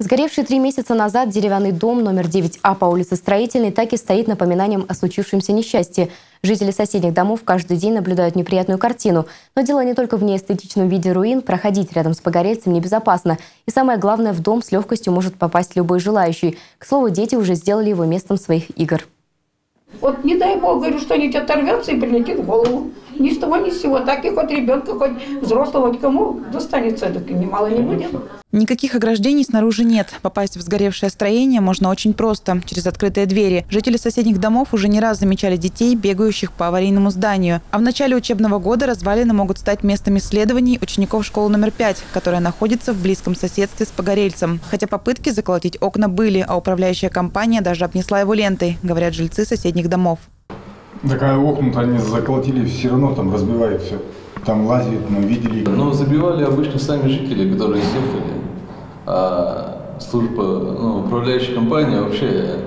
Сгоревший три месяца назад деревянный дом номер 9А по улице Строительной так и стоит напоминанием о случившемся несчастье. Жители соседних домов каждый день наблюдают неприятную картину. Но дело не только в неэстетичном виде руин, проходить рядом с погорельцем небезопасно. И самое главное, в дом с легкостью может попасть любой желающий. К слову, дети уже сделали его местом своих игр. Вот не дай бог, говорю, что-нибудь оторвется и прилетит в голову. Ни с того, ни с сего. Так и хоть ребенка, хоть взрослого, хоть кому достанется, так немало не будет. Никаких ограждений снаружи нет. Попасть в сгоревшее строение можно очень просто, через открытые двери. Жители соседних домов уже не раз замечали детей, бегающих по аварийному зданию. А в начале учебного года развалины могут стать местом исследований учеников школы номер 5, которая находится в близком соседстве с Погорельцем. Хотя попытки заколотить окна были, а управляющая компания даже обнесла его лентой, говорят жильцы соседних домов. Такая окна они заколотили, все равно там разбивают все. Там лазят, мы видели. Но забивали обычно сами жители, которые съехали. А служба, ну, управляющая компания вообще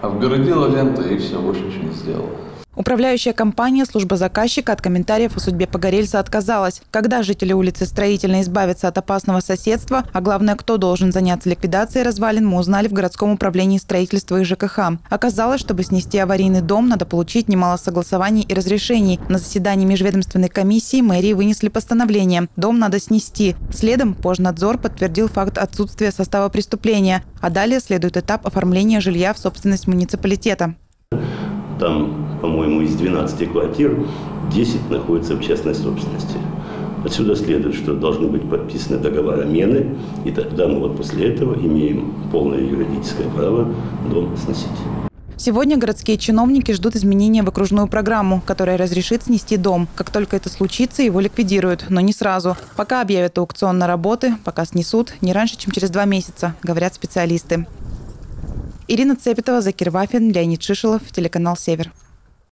обгородила лентой и все, больше ничего не сделала. Управляющая компания «Служба заказчика» от комментариев о судьбе Погорельца отказалась. Когда жители улицы Строительной избавятся от опасного соседства, а главное, кто должен заняться ликвидацией развалин, мы узнали в городском управлении строительства и ЖКХ. Оказалось, чтобы снести аварийный дом, надо получить немало согласований и разрешений. На заседании межведомственной комиссии мэрии вынесли постановление. Дом надо снести. Следом Пожнадзор подтвердил факт отсутствия состава преступления. А далее следует этап оформления жилья в собственность муниципалитета. Там, по-моему, из 12 квартир 10 находятся в частной собственности. Отсюда следует, что должны быть подписаны договоры мены, и тогда мы вот после этого имеем полное юридическое право дом сносить. Сегодня городские чиновники ждут изменения в окружную программу, которая разрешит снести дом. Как только это случится, его ликвидируют, но не сразу. Пока объявят аукцион на работы, пока снесут, не раньше, чем через два месяца, говорят специалисты. Ирина Цепетова, Закир Вафин, Леонид Шишилов, телеканал «Север».